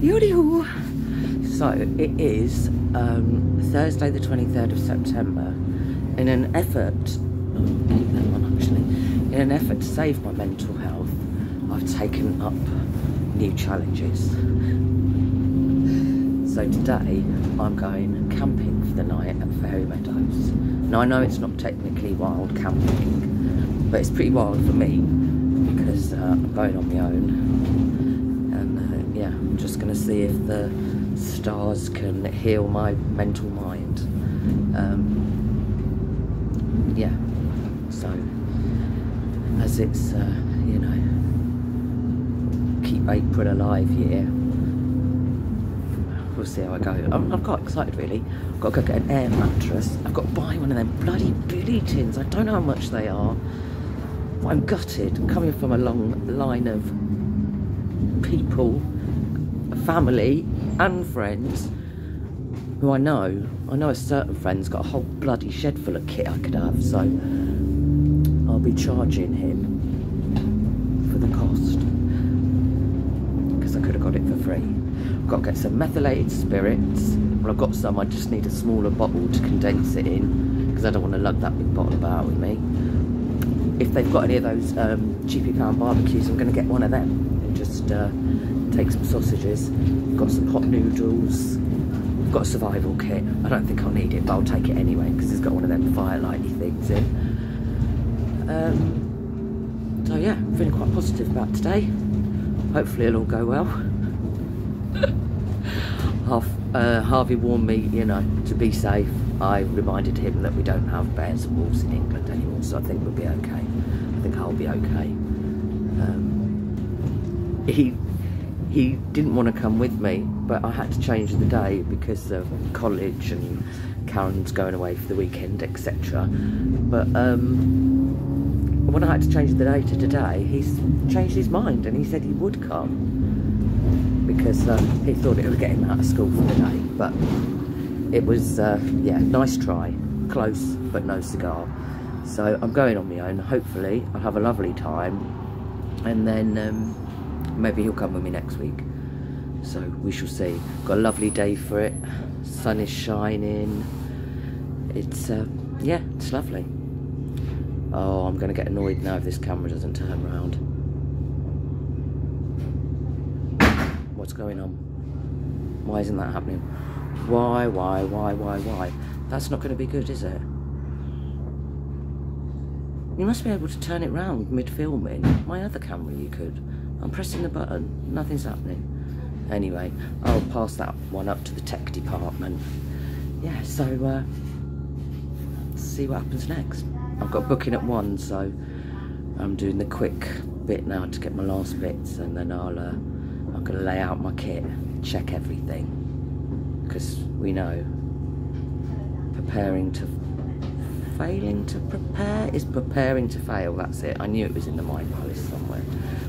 Yoo-hoo. So it is um, Thursday, the 23rd of September. In an effort, one actually. In an effort to save my mental health, I've taken up new challenges. So today I'm going camping for the night at Fairy Meadows. Now I know it's not technically wild camping, but it's pretty wild for me because uh, I'm going on my own. And uh, yeah, I'm just going to see if the stars can heal my mental mind. Um, yeah, so as it's, uh, you know, keep April alive year, we'll see how I go. I'm, I'm quite excited really. I've got to go get an air mattress. I've got to buy one of them bloody billy tins. I don't know how much they are. I'm gutted, coming from a long line of people, family and friends who I know. I know a certain friend's got a whole bloody shed full of kit I could have, so I'll be charging him for the cost because I could have got it for free. I've got to get some methylated spirits. Well, I've got some, I just need a smaller bottle to condense it in because I don't want to lug that big bottle about with me if they've got any of those um, cheapy pound barbecues, I'm going to get one of them just uh, take some sausages. Got some hot noodles. I've got a survival kit. I don't think I'll need it, but I'll take it anyway because it's got one of them firelighty things in. Um, so yeah, I'm feeling quite positive about today. Hopefully it'll all go well. Half, uh, Harvey warned me, you know, to be safe. I reminded him that we don't have bears and wolves in England anymore, so I think we'll be okay. I think I'll be okay. Um, he he didn't want to come with me, but I had to change the day because of college and Karen's going away for the weekend, etc. But um, when I had to change the day to today, he's changed his mind and he said he would come because uh, he thought it would get him out of school for the day. But it was, uh, yeah, nice try. Close, but no cigar. So I'm going on my own. Hopefully, I'll have a lovely time. And then um, maybe he'll come with me next week. So we shall see. Got a lovely day for it. Sun is shining. It's, uh, yeah, it's lovely. Oh, I'm going to get annoyed now if this camera doesn't turn around. What's going on? Why isn't that happening? Why, why, why, why, why? That's not going to be good, is it? You must be able to turn it round mid-filming. My other camera you could. I'm pressing the button. Nothing's happening. Anyway, I'll pass that one up to the tech department. Yeah, so, uh, see what happens next. I've got booking at one, so I'm doing the quick bit now to get my last bits, and then I'll, uh, I'm to lay out my kit, check everything because we know preparing to failing to prepare is preparing to fail that's it. I knew it was in the mind palace somewhere.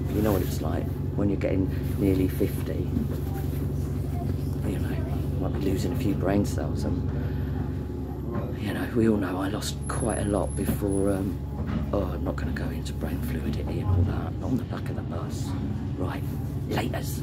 But you know what it's like when you're getting nearly 50 you know might be losing a few brain cells and you know we all know I lost quite a lot before um, oh I'm not going to go into brain fluidity and all that. Not on the back of the bus right laters